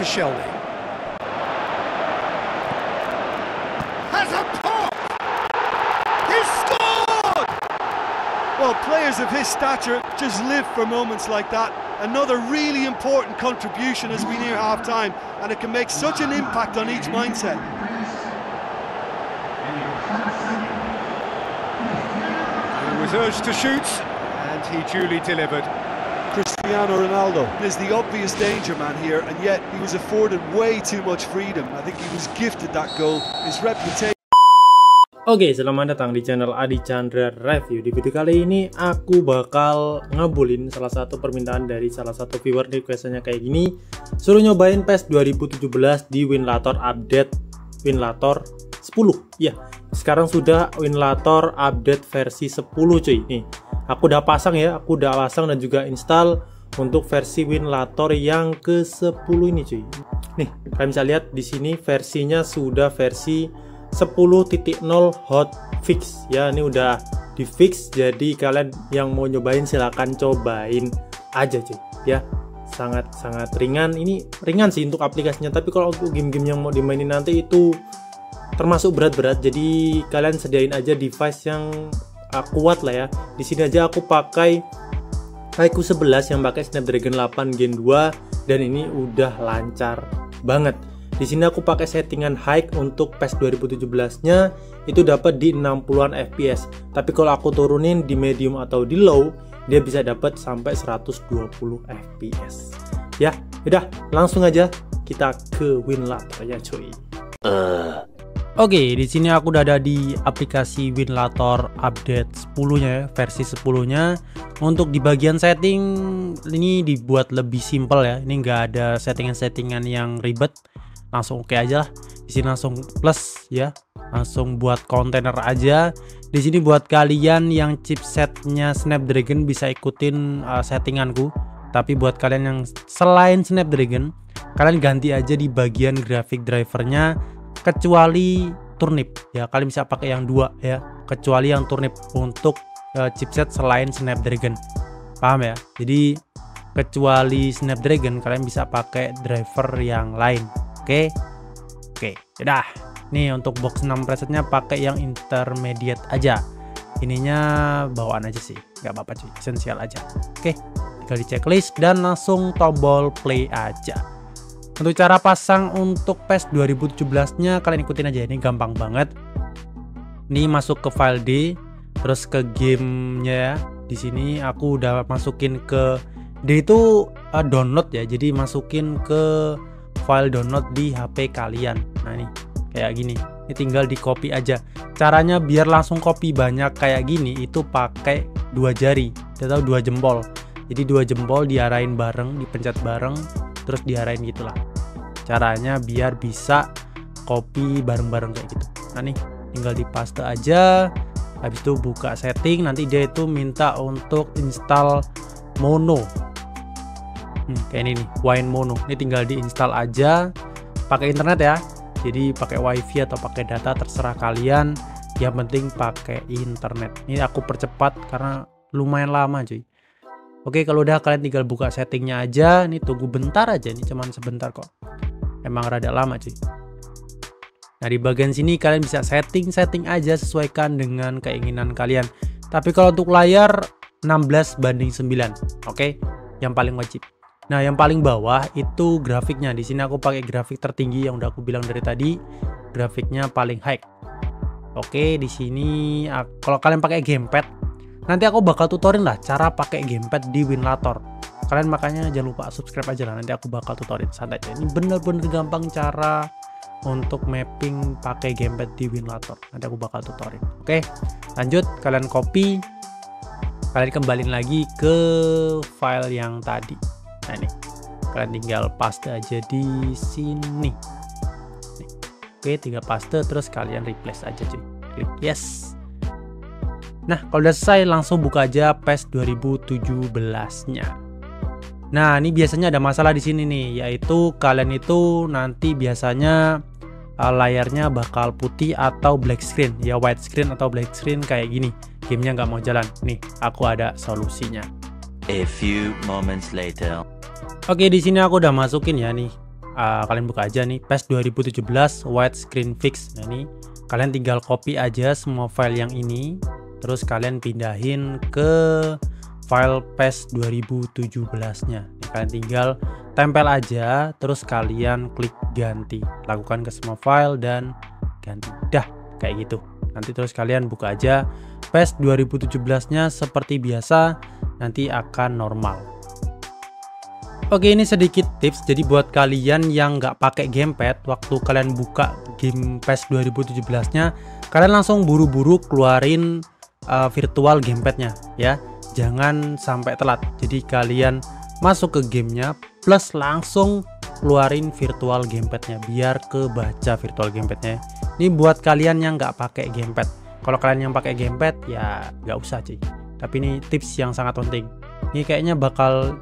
Koscielny. Has a pop! He scored! Well, players of his stature just live for moments like that. Another really important contribution as we near half time, and it can make such an impact on each mindset. He was urged to shoot, and he duly delivered. Cristiano Ronaldo is the obvious danger man here, and yet he was afforded way too much freedom. I think he was gifted that goal. His reputation. Oke, selamat datang di channel Adi Chandra Review. Di video kali ini aku bakal ngebulin salah satu permintaan dari salah satu viewer requestnya kayak gini. Suruh nyobain PES 2017 di Winlator update Winlator 10. Ya, sekarang sudah Winlator update versi 10 cuy. Nih, aku udah pasang ya, aku udah pasang dan juga install untuk versi Winlator yang ke-10 ini cuy. Nih, kalian bisa lihat di sini versinya sudah versi 10.0 hotfix ya ini udah di fix jadi kalian yang mau nyobain silahkan cobain aja cuy. Ya sangat sangat ringan. Ini ringan sih untuk aplikasinya tapi kalau untuk game-game yang mau dimainin nanti itu termasuk berat-berat. Jadi kalian sediain aja device yang uh, kuat lah ya di sini aja aku pakai Haiku 11 yang pakai Snapdragon 8 Gen 2 dan ini udah lancar banget di sini aku pakai settingan high untuk PES 2017-nya itu dapat di 60-an FPS. Tapi kalau aku turunin di medium atau di low, dia bisa dapat sampai 120 FPS. Ya, udah langsung aja kita ke Winlator ya cuy. Uh. Oke, di sini aku udah ada di aplikasi Winlator update 10-nya ya, versi 10-nya. Untuk di bagian setting ini dibuat lebih simpel ya. Ini nggak ada settingan-settingan yang ribet. Langsung oke okay aja lah. Di sini langsung plus ya. Langsung buat kontainer aja. Di sini buat kalian yang chipsetnya Snapdragon bisa ikutin uh, settinganku. Tapi buat kalian yang selain Snapdragon kalian ganti aja di bagian grafik drivernya kecuali turnip ya kalian bisa pakai yang dua ya kecuali yang turnip untuk uh, chipset selain Snapdragon paham ya jadi kecuali Snapdragon kalian bisa pakai driver yang lain Oke. Oke, sudah. Nih untuk box 6 presetnya pakai yang intermediate aja. Ininya bawaan aja sih, nggak apa-apa cuy, esensial aja. Oke, tinggal di checklist dan langsung tombol play aja. Untuk cara pasang untuk PES 2017-nya kalian ikutin aja, ini gampang banget. Ini masuk ke file D, terus ke gamenya ya. Di sini aku udah masukin ke D itu uh, download ya, jadi masukin ke file download di HP kalian. Nah ini kayak gini. Ini tinggal di copy aja. Caranya biar langsung copy banyak kayak gini itu pakai dua jari. Atau dua jempol. Jadi dua jempol diarahin bareng dipencet bareng terus diarahin gitulah caranya biar bisa copy bareng-bareng kayak gitu. Nah nih tinggal di paste aja. Habis itu buka setting nanti dia itu minta untuk install mono. Hmm, kayak ini nih wine mono. Ini tinggal diinstal aja. Pakai internet ya. Jadi pakai wifi atau pakai data terserah kalian. Yang penting pakai internet. Ini aku percepat karena lumayan lama cuy. Oke kalau udah kalian tinggal buka settingnya aja. Ini tunggu bentar aja. Ini cuman sebentar kok emang rada lama cuy Nah di bagian sini kalian bisa setting-setting aja sesuaikan dengan keinginan kalian tapi kalau untuk layar 16 banding 9 oke yang paling wajib Nah, yang paling bawah itu grafiknya. Di sini aku pakai grafik tertinggi yang udah aku bilang dari tadi. Grafiknya paling high. Oke, di sini kalau kalian pakai gamepad, nanti aku bakal tutorin lah cara pakai gamepad di Winlator. Kalian makanya jangan lupa subscribe aja lah, nanti aku bakal tutorin santai aja. Ini bener-bener gampang cara untuk mapping pakai gamepad di Winlator. Nanti aku bakal tutorin. Oke, lanjut. Kalian copy, kalian kembaliin lagi ke file yang tadi. Nah ini. Kalian tinggal paste aja di sini. Oke tinggal paste terus kalian replace aja cuy. Klik yes. Nah kalau udah selesai langsung buka aja PES 2017 nya nah ini biasanya ada masalah di sini nih yaitu kalian itu nanti biasanya uh, layarnya bakal putih atau black screen. Ya white screen atau black screen kayak gini. Gamenya nggak mau jalan. Nih aku ada solusinya. A few moments later. Oke, di sini aku udah masukin ya nih. Uh, kalian buka aja nih. PES 2017 widescreen fix. Nah ini kalian tinggal copy aja semua file yang ini. Terus kalian pindahin ke file PES 2017 nya ini kalian tinggal tempel aja terus kalian klik ganti. Lakukan ke semua file dan ganti. Dah kayak gitu. Nanti terus kalian buka aja PES 2017 nya seperti biasa nanti akan normal. Oke ini sedikit tips. Jadi buat kalian yang nggak pakai gamepad waktu kalian buka game PES 2017 nya kalian langsung buru-buru keluarin uh, virtual gamepadnya ya jangan sampai telat. Jadi kalian masuk ke gamenya plus langsung keluarin virtual gamepadnya biar kebaca virtual gamepadnya. Ini buat kalian yang nggak pakai gamepad. Kalau kalian yang pakai gamepad ya nggak usah sih tapi ini tips yang sangat penting. Ini kayaknya bakal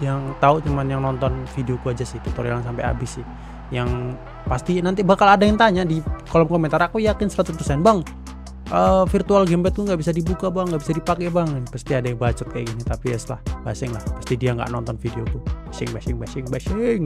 yang tahu cuman yang nonton videoku aja sih tutorial sampai habis sih. Yang pasti nanti bakal ada yang tanya di kolom komentar. Aku yakin 100% bang uh, virtual gamepad tuh nggak bisa dibuka bang. Nggak bisa dipakai bang. Pasti ada yang bacot kayak gini tapi ya setelah basing lah. Pasti dia nggak nonton videoku basing basing basing basing.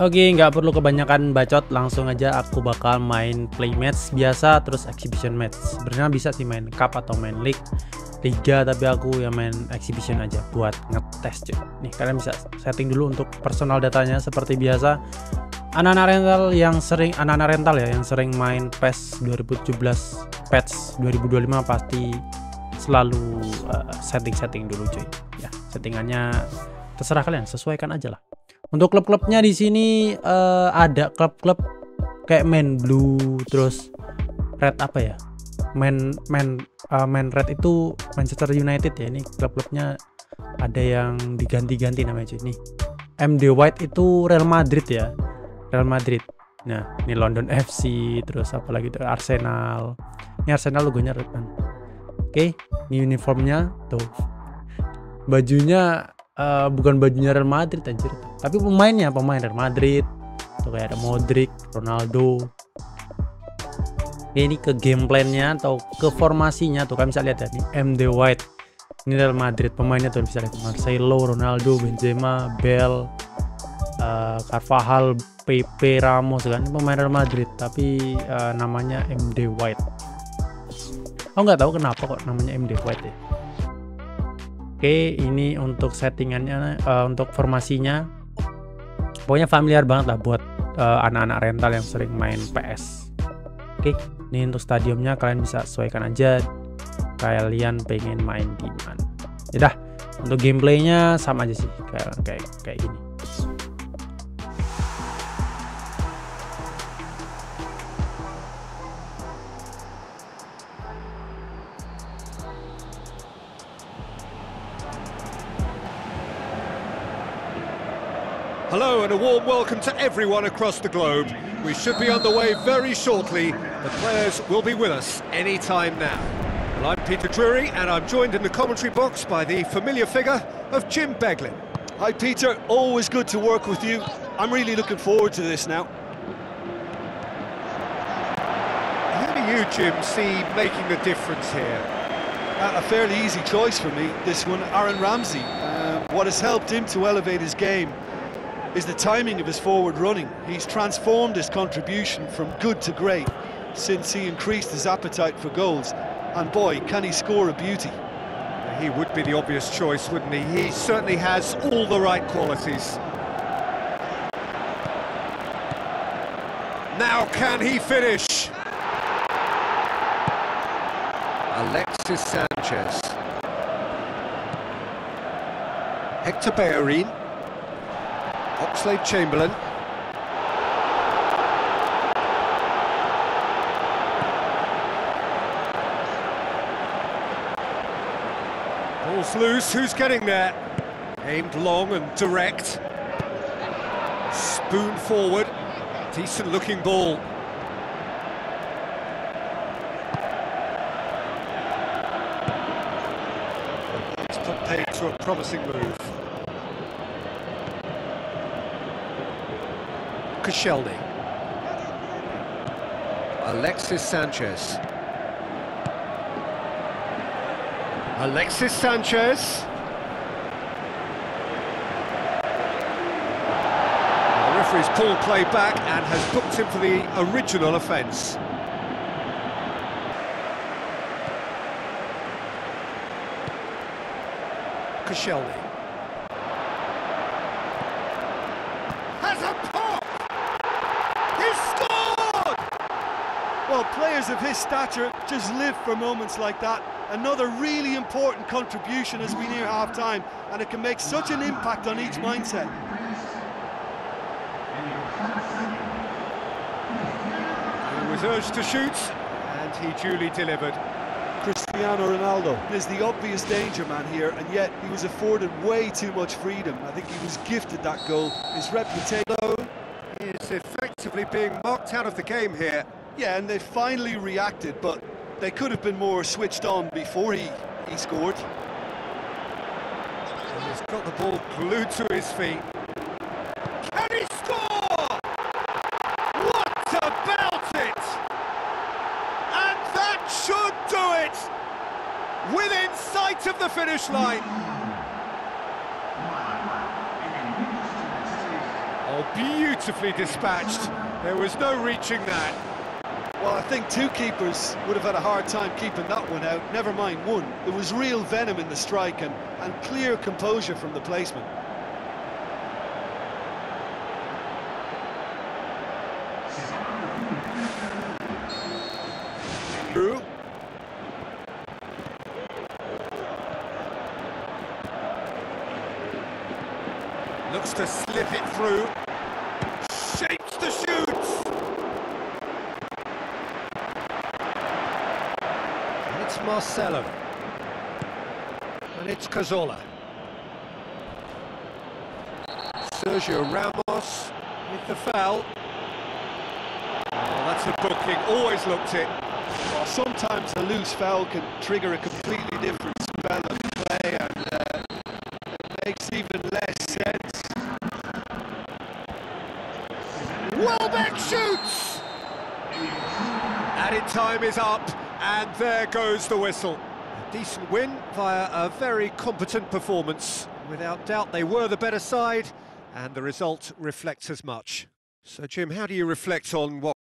Oke, okay, nggak perlu kebanyakan bacot, langsung aja aku bakal main play match biasa, terus exhibition match. Sebenarnya bisa sih main cup atau main league. Liga tapi aku yang main exhibition aja buat ngetes cuy nih kalian bisa setting dulu untuk personal datanya seperti biasa anak-anak rental yang sering anak-anak rental ya yang sering main PES 2017 patch 2025 pasti selalu uh, setting-setting dulu cuy. Ya settingannya terserah kalian sesuaikan aja lah. Untuk klub-klubnya di sini uh, ada klub-klub kayak main blue terus red apa ya? Main main uh, main red itu Manchester United ya ini klub-klubnya ada yang diganti-ganti namanya cuy. Nih MD White itu Real Madrid ya Real Madrid. Nah ini London FC terus apalagi itu Arsenal. Ini Arsenal logonya red kan oke ini uniformnya tuh. Bajunya uh, bukan bajunya Real Madrid anjir. Tapi pemainnya pemain Real Madrid. Tuh kayak ada Modric Ronaldo. Ini ke game plan-nya atau ke formasinya tuh. Kalian bisa lihat ya ini MD White. Ini Real Madrid pemainnya tuh bisa lihat. Marcelo, Ronaldo, Benzema, Bell, uh, Carvajal, PP, Ramos kan pemain Real Madrid tapi uh, namanya MD White. Oh nggak tahu kenapa kok namanya MD White ya. Oke ini untuk settingannya uh, untuk formasinya. Pokoknya familiar banget lah buat anak-anak uh, rental yang sering main PS oke ini untuk stadiumnya kalian bisa sesuaikan aja kalian pengen main di mana. Ya untuk gameplaynya sama aja sih kayak kayak kayak gini Hello and a warm welcome to everyone across the globe. We should be on the way very shortly. The players will be with us any time now. Well, I'm Peter Drury and I'm joined in the commentary box by the familiar figure of Jim Beglin. Hi Peter, always good to work with you. I'm really looking forward to this now. Who do you, Jim, see making the difference here? Uh, a fairly easy choice for me, this one, Aaron Ramsey. Uh, what has helped him to elevate his game is the timing of his forward running. He's transformed his contribution from good to great since he increased his appetite for goals. And boy, can he score a beauty. He would be the obvious choice, wouldn't he? He certainly has all the right qualities. Now can he finish? Alexis Sanchez. Hector Bellerin. Oxlade Chamberlain. Ball's loose, who's getting there? Aimed long and direct. Spoon forward. Decent looking ball. It's paid to a promising move. Koscielny. Alexis Sanchez. Alexis Sanchez. The referee's pulled play back and has booked him for the original offence. Koscielny. Has a pop! He's scored! Well, players of his stature just live for moments like that. Another really important contribution as we near half-time, and it can make such an impact on each mindset. He was urged to shoot, and he duly delivered. Cristiano Ronaldo is the obvious danger man here, and yet he was afforded way too much freedom. I think he was gifted that goal. His reputation... Is effectively being marked out of the game here. Yeah, and they finally reacted, but they could have been more switched on before he, he scored. And he's got the ball glued to his feet. Can he score? What about it? And that should do it! Within sight of the finish line. Oh, beautifully dispatched. There was no reaching that. Well, I think two keepers would have had a hard time keeping that one out, never mind one. There was real venom in the strike and, and clear composure from the placement. Looks to slip it through. Shapes the shoots. And it's Marcelo. And it's Cazorla. Sergio Ramos with the foul. Oh, that's a booking. Always looked it. Well, sometimes a loose foul can trigger a completely different spell of play and uh, it makes even less sense. Welbeck shoots! Added time is up, and there goes the whistle. A decent win via a very competent performance. Without doubt, they were the better side, and the result reflects as much. So, Jim, how do you reflect on what